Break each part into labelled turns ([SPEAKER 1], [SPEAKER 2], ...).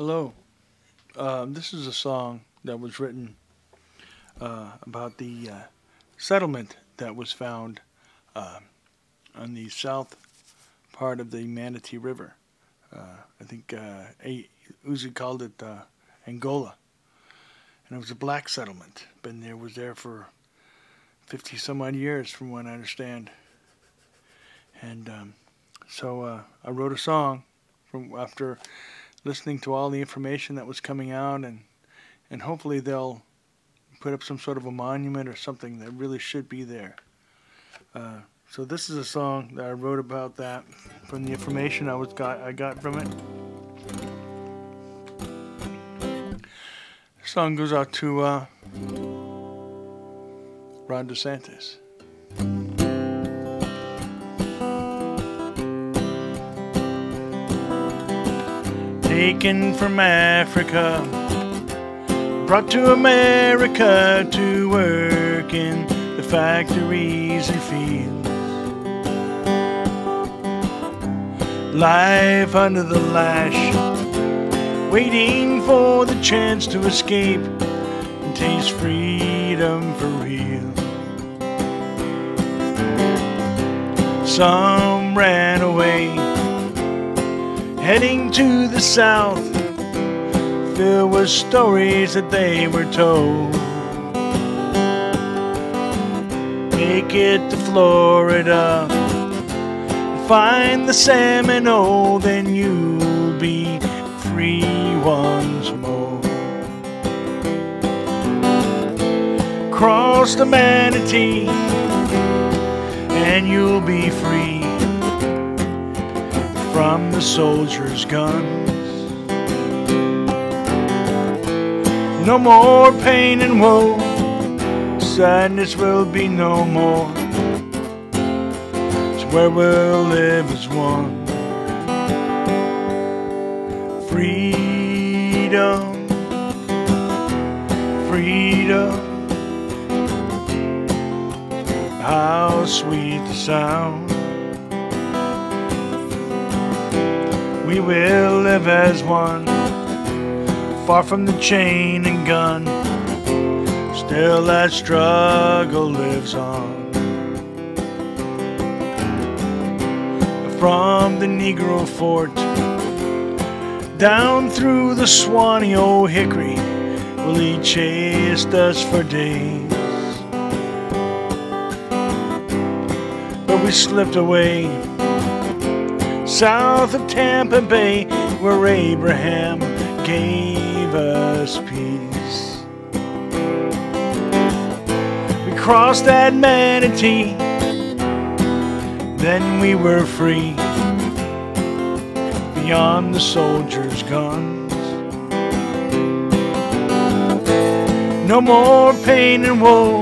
[SPEAKER 1] Hello. Um, this is a song that was written uh, about the uh, settlement that was found uh, on the south part of the Manatee River. Uh, I think uh, Uzi called it Angola. And it was a black settlement. Been there, was there for 50 some odd years, from what I understand. And um, so I wrote a song from after listening to all the information that was coming out, and and hopefully they'll put up some sort of a monument or something that really should be there. Uh, so this is a song that I wrote about that from the information I was got I got from it. The song goes out to uh, Ron DeSantis. Taken from Africa, brought to America to work in the factories and fields. Life under the lash, waiting for the chance to escape and taste freedom for real. Some ran away, heading to the south, filled with stories that they were told. Make it to Florida, find the salmon, Seminole, then you'll be free once more. Cross the Manatee, and you'll be free from the soldier's guns. No more pain and woe, sadness will be no more. It's where we'll live as one. Freedom, freedom. How sweet the sound. We will live as one, far from the chain and gun. Still, that struggle lives on. From the Negro fort down through the Swanee old Hickory, well, he chased us for days. But we slipped away south of Tampa Bay, where Abraham gave us peace. We crossed that manatee, then we were free beyond the soldiers' guns. No more pain and woe,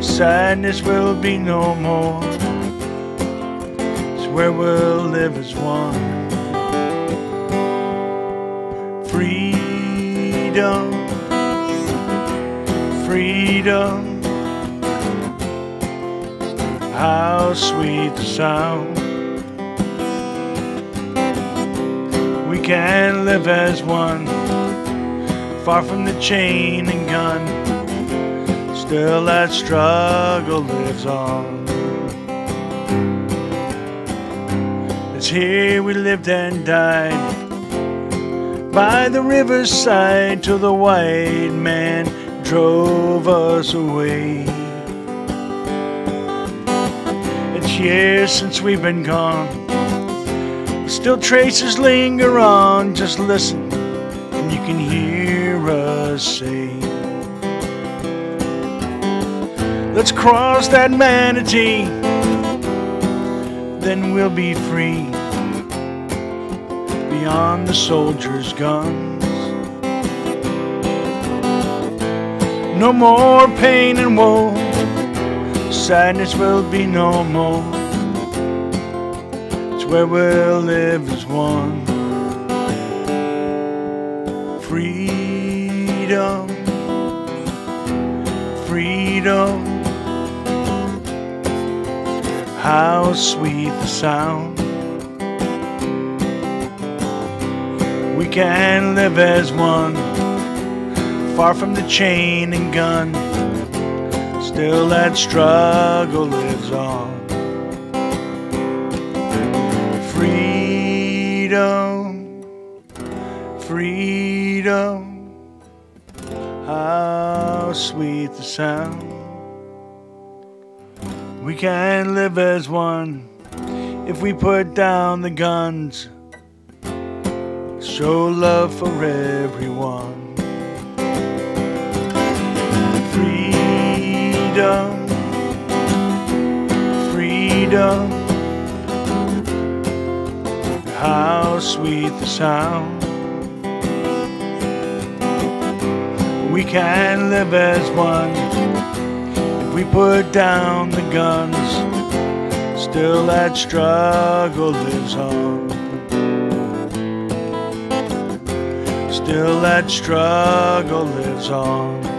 [SPEAKER 1] sadness will be no more. Where we'll live as one. Freedom, freedom. How sweet the sound. We can live as one, far from the chain and gun. Still, that struggle lives on. Here we lived and died by the riverside till the white man drove us away. It's years since we've been gone. Still traces linger on. Just listen, and you can hear us say, Let's cross that manatee, then we'll be free beyond the soldiers' guns. No more pain and woe, sadness will be no more. It's where we'll live as one. Freedom, freedom. How sweet the sound. We can live as one, far from the chain and gun. Still, that struggle lives on. Freedom, freedom, how sweet the sound. We can live as one if we put down the guns. Show love for everyone. Freedom, freedom, how sweet the sound. We can live as one if we put down the guns. Still, that struggle lives on. Still, that struggle lives on.